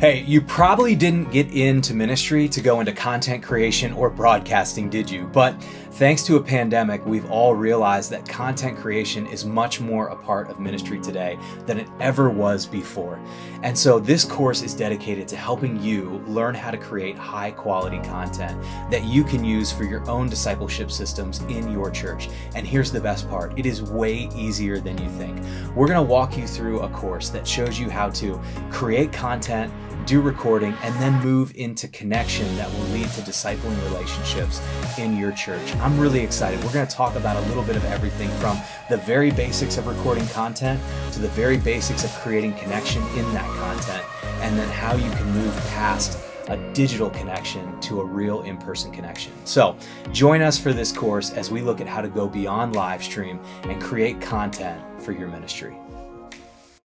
Hey, you probably didn't get into ministry to go into content creation or broadcasting, did you? But thanks to a pandemic, we've all realized that content creation is much more a part of ministry today than it ever was before. And so this course is dedicated to helping you learn how to create high quality content that you can use for your own discipleship systems in your church. And here's the best part it is way easier than you think. We're going to walk you through a course that shows you how to create content do recording, and then move into connection that will lead to discipling relationships in your church. I'm really excited. We're going to talk about a little bit of everything from the very basics of recording content to the very basics of creating connection in that content, and then how you can move past a digital connection to a real in person connection. So, join us for this course as we look at how to go beyond live stream and create content for your ministry.